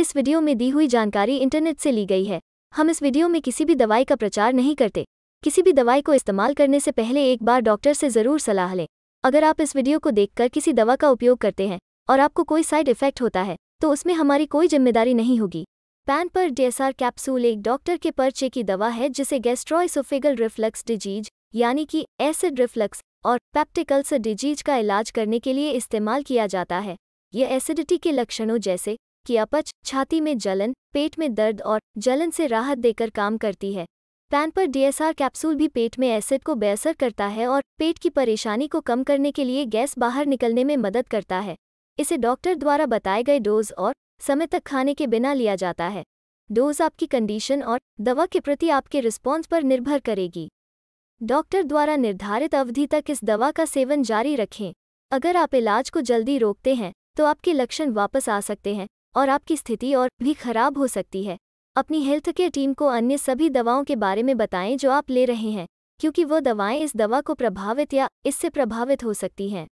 इस वीडियो में दी हुई जानकारी इंटरनेट से ली गई है। हम इस वीडियो में किसी भी दवाई का प्रचार नहीं करते। किसी भी दवाई को इस्तेमाल करने से पहले एक बार डॉक्टर से ज़रूर सलाह लें। अगर आप इस वीडियो को देखकर किसी दवा का उपयोग करते हैं और आपको कोई साइड इफ़ेक्ट होता है तो उसमें हमारी कोई ज़िम्मेदारी नहीं होगी। पैन पर डीएसआर कैप्सूल एक डॉक्टर के पर्चे की दवा है जिसे गैस्ट्रोइसोफेगल रिफ्लक्स डिज़ीज़, यानी कि एसिड रिफ्लक्स और पेप्टिक अल्सर डिज़ीज़ का इलाज करने के लिए इस्तेमाल किया जाता है। यह एसिडिटी के लक्षणों जैसे कि अपच, छाती में जलन, पेट में दर्द और जलन से राहत देकर काम करती है। पैन पर डीएसआर कैप्सूल भी पेट में एसिड को बेअसर करता है और पेट की परेशानी को कम करने के लिए गैस बाहर निकलने में मदद करता है। इसे डॉक्टर द्वारा बताए गए डोज और समय तक खाने के बिना लिया जाता है। डोज आपकी कंडीशन और दवा के प्रति आपके रिस्पॉन्स पर निर्भर करेगी। डॉक्टर द्वारा निर्धारित अवधि तक इस दवा का सेवन जारी रखें। अगर आप इलाज को जल्दी रोकते हैं तो आपके लक्षण वापस आ सकते हैं। और आपकी स्थिति और भी खराब हो सकती है। अपनी हेल्थ केयर टीम को अन्य सभी दवाओं के बारे में बताएँ जो आप ले रहे हैं, क्योंकि वो दवाएँ इस दवा को प्रभावित या इससे प्रभावित हो सकती हैं।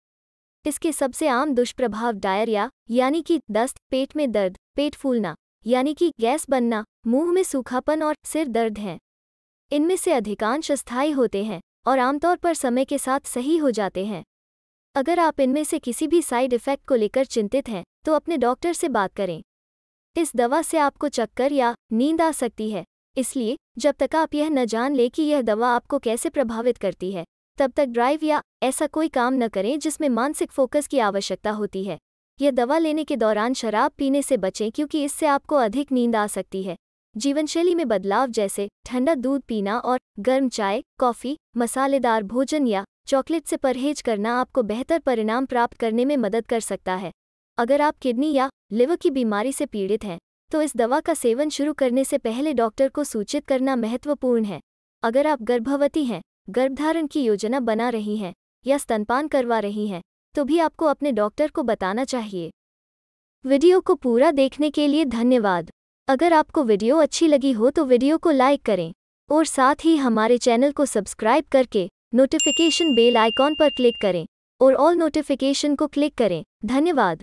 इसके सबसे आम दुष्प्रभाव डायरिया, यानी कि दस्त, पेट में दर्द, पेट फूलना, यानी कि गैस बनना, मुँह में सूखापन और सिर दर्द हैं। इनमें से अधिकांश अस्थायी होते हैं और आमतौर पर समय के साथ सही हो जाते हैं। अगर आप इनमें से किसी भी साइड इफ़ेक्ट को लेकर चिंतित हैं तो अपने डॉक्टर से बात करें। इस दवा से आपको चक्कर या नींद आ सकती है, इसलिए जब तक आप यह न जान ले कि यह दवा आपको कैसे प्रभावित करती है, तब तक ड्राइव या ऐसा कोई काम न करें जिसमें मानसिक फोकस की आवश्यकता होती है। यह दवा लेने के दौरान शराब पीने से बचें क्योंकि इससे आपको अधिक नींद आ सकती है। जीवनशैली में बदलाव जैसे ठंडा दूध पीना और गर्म चाय, कॉफ़ी, मसालेदार भोजन या चॉकलेट से परहेज करना आपको बेहतर परिणाम प्राप्त करने में मदद कर सकता है। अगर आप किडनी या लिवर की बीमारी से पीड़ित हैं तो इस दवा का सेवन शुरू करने से पहले डॉक्टर को सूचित करना महत्वपूर्ण है। अगर आप गर्भवती हैं, गर्भधारण की योजना बना रही हैं या स्तनपान करवा रही हैं तो भी आपको अपने डॉक्टर को बताना चाहिए। वीडियो को पूरा देखने के लिए धन्यवाद। अगर आपको वीडियो अच्छी लगी हो तो वीडियो को लाइक करें और साथ ही हमारे चैनल को सब्सक्राइब करके नोटिफिकेशन बेल आइकॉन पर क्लिक करें और ऑल नोटिफिकेशन को क्लिक करें। धन्यवाद।